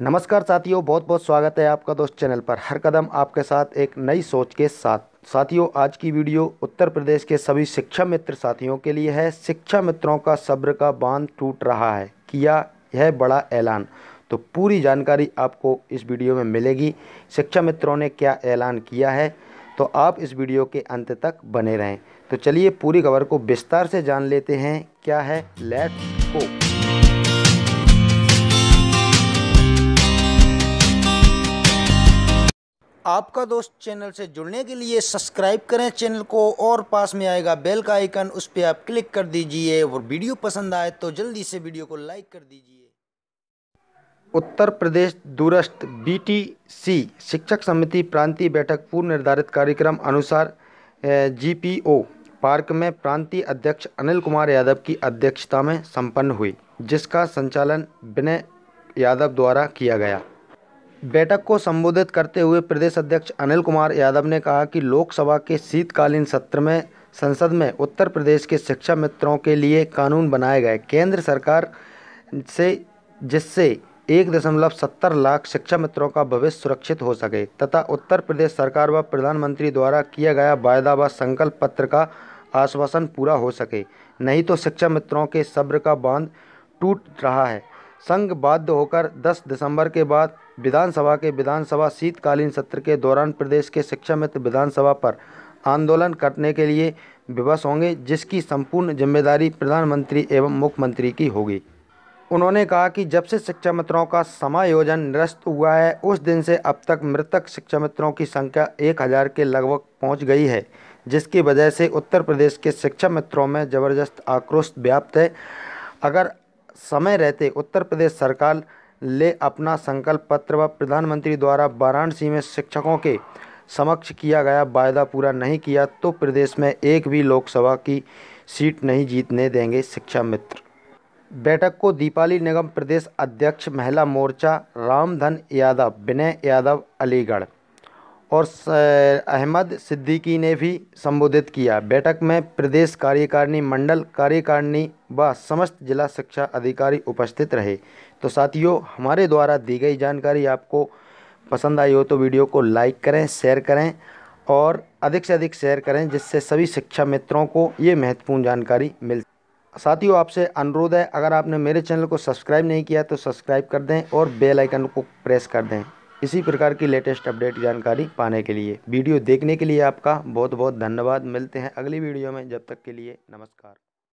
नमस्कार साथियों बहुत बहुत स्वागत है आपका दोस्त चैनल पर। हर कदम आपके साथ एक नई सोच के साथ। साथियों, आज की वीडियो उत्तर प्रदेश के सभी शिक्षा मित्र साथियों के लिए है। शिक्षा मित्रों का सब्र का बाँध टूट रहा है। किया यह बड़ा ऐलान। तो पूरी जानकारी आपको इस वीडियो में मिलेगी। शिक्षा मित्रों ने क्या ऐलान किया है? तो आप इस वीडियो के अंत तक बने रहें। तो चलिए पूरी खबर को विस्तार से जान लेते हैं। क्या है? लेट को आपका दोस्त चैनल से जुड़ने के लिए सब्सक्राइब करें चैनल को और पास में आएगा बेल का आइकन, उस पर आप क्लिक कर दीजिए। और वीडियो पसंद आए तो जल्दी से वीडियो को लाइक कर दीजिए। उत्तर प्रदेश दूरस्थ बीटीसी शिक्षक समिति प्रांतीय बैठक पूर्व निर्धारित कार्यक्रम अनुसार जीपीओ पार्क में प्रांतीय अध्यक्ष अनिल कुमार यादव की अध्यक्षता में संपन्न हुई, जिसका संचालन विनय यादव द्वारा किया गया। बैठक को संबोधित करते हुए प्रदेश अध्यक्ष अनिल कुमार यादव ने कहा कि लोकसभा के शीतकालीन सत्र में, संसद में उत्तर प्रदेश के शिक्षा मित्रों के लिए कानून बनाए गए। केंद्र सरकार से, जिससे एक दशमलव सत्तर लाख शिक्षा मित्रों का भविष्य सुरक्षित हो सके, तथा उत्तर प्रदेश सरकार व प्रधानमंत्री द्वारा किया गया वायदा व संकल्प पत्र का आश्वासन पूरा हो सके। नहीं तो शिक्षा मित्रों के सब्र का बाँध टूट रहा है। संघ बाध्य होकर 10 दिसंबर के बाद विधानसभा के विधानसभा शीतकालीन सत्र के दौरान प्रदेश के शिक्षा मित्र विधानसभा पर आंदोलन करने के लिए विवश होंगे, जिसकी संपूर्ण ज़िम्मेदारी प्रधानमंत्री एवं मुख्यमंत्री की होगी। उन्होंने कहा कि जब से शिक्षा मित्रों का समायोजन निरस्त हुआ है, उस दिन से अब तक मृतक शिक्षा मित्रों की संख्या एक हज़ार के लगभग पहुँच गई है, जिसकी वजह से उत्तर प्रदेश के शिक्षा मित्रों में ज़बरदस्त आक्रोश व्याप्त है। अगर समय रहते उत्तर प्रदेश सरकार ले अपना संकल्प पत्र व प्रधानमंत्री द्वारा वाराणसी में शिक्षकों के समक्ष किया गया वायदा पूरा नहीं किया तो प्रदेश में एक भी लोकसभा की सीट नहीं जीतने देंगे शिक्षा मित्र। बैठक को दीपाली निगम प्रदेश अध्यक्ष महिला मोर्चा रामधन यादव, विनय यादव, अलीगढ़। और अहमद सिद्दीकी ने भी संबोधित किया। बैठक में प्रदेश कार्यकारिणी मंडल कार्यकारिणी व समस्त जिला शिक्षा अधिकारी उपस्थित रहे। तो साथियों, हमारे द्वारा दी गई जानकारी आपको पसंद आई हो तो वीडियो को लाइक करें, शेयर करें और अधिक से अधिक शेयर करें, जिससे सभी शिक्षा मित्रों को ये महत्वपूर्ण जानकारी मिल साथियों, आपसे अनुरोध है, अगर आपने मेरे चैनल को सब्सक्राइब नहीं किया तो सब्सक्राइब कर दें और बेल आइकन को प्रेस कर दें। इसी प्रकार की लेटेस्ट अपडेट जानकारी पाने के लिए, वीडियो देखने के लिए आपका बहुत बहुत धन्यवाद। मिलते हैं अगली वीडियो में, जब तक के लिए नमस्कार।